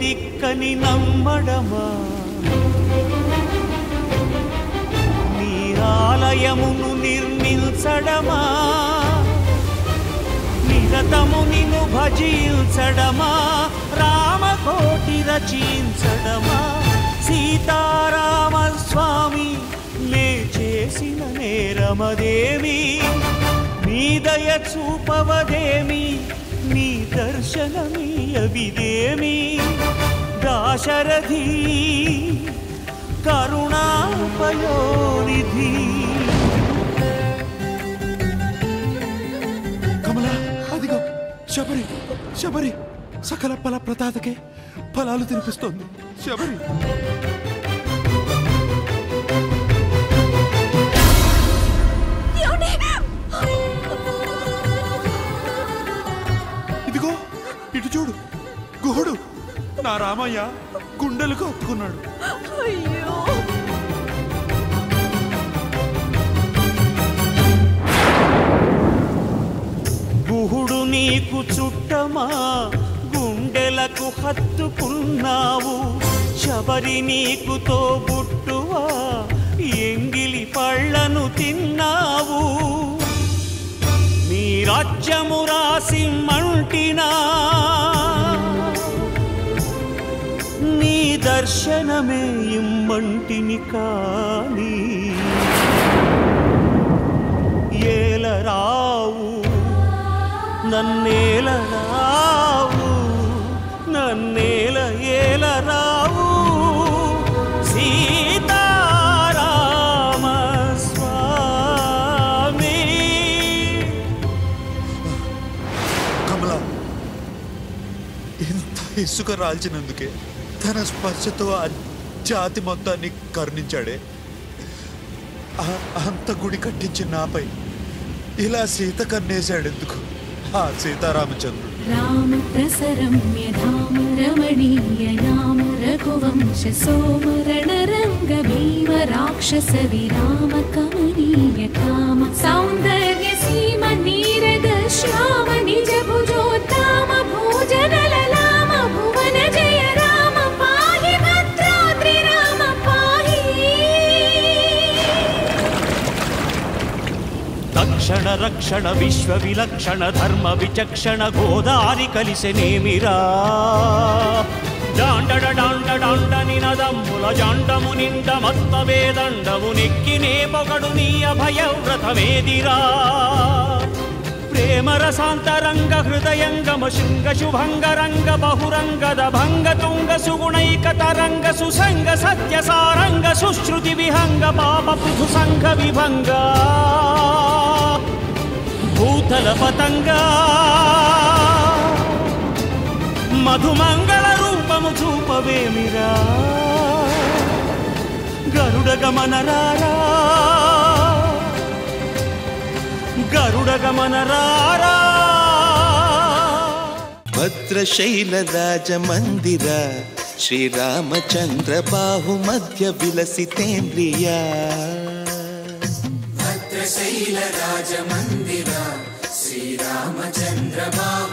దిక్కని నమ్మడమా? నీ ఆలయమును నిర్మించడమా? నిరతము నిన్ను భజించడమా? రామకోటి రచించడమా? సీతారామ స్వామి నే చేసిన నేరమదేమి? నీ దయ చూపవదేమి? నీ దర్శనమీయవిదేమి? దాశరథి కరుణాపయోనిధి. కమలా అదిగో శబరి శబరి సకల ఫల ప్రతాతకే ఫలాలు తినిపిస్తోంది. శబరి. నా రామయ్య గుండెలకు హత్తుకున్నాడు అయ్యో. గుహుడు నీకు చుట్టమా? గుండెలకు హత్తుకున్నావు? శబరి నీకు తోబుట్టువా ఎంగిలి పళ్ళను తిన్నావు? నీ రాజ్యము రాసి మంటినా? దర్శనమే ఇమ్మంటిని కాని. ఏలరావు నన్నేలరావు నన్నేల ఏలరావు. సీతారామ స్వామి కమల ఇంత ఇసుక రాల్చినందుకే తన స్పర్శతో ఆ జాతి మొత్తాన్ని కరుణించాడే. అంత గుడి కట్టించి నాపై ఇలా సీత కన్నేశాడెందుకు? ఆ సీతారామచంద్రుడు. రామ ప్రసరమ్య ధామ రమణీయ నామ రఘువంశ సోమరణ రంగ భీమ రాక్షస విరామ కమనీయ కామ సౌందర్య సీమనీ తక్షణ రక్షణ విశ్వ విలక్షణ ధర్మ విచక్షణ గోదారి కలిసెనేమిరా జాండడ డాండ డాండ నినదమ్ముల జాండము నిండ మత్త వేదండము నెక్కినే పొగడు నీ అభయవ్రతమేదిరా ప్రేమరసాంతరంగ హృదయంగమ శృంగ శుభంగరంగ బహురంగద భంగ తుంగ సుగుణైక తరంగ సుసంగ సత్య సారంగ సుశ్రుతి విహంగ పాప పృథు సంఘ విభంగా. భూతల పతంగ. మధుమంగళ రూపము చూపవేమిరా. గరుడ గమనరారా. గరుడ గమనరారా. భద్రశైల రాజమందిర శ్రీరామచంద్ర బాహుమధ్య విలసితేంద్రియా. భద్రశైల రాజమందిర Hyderabad.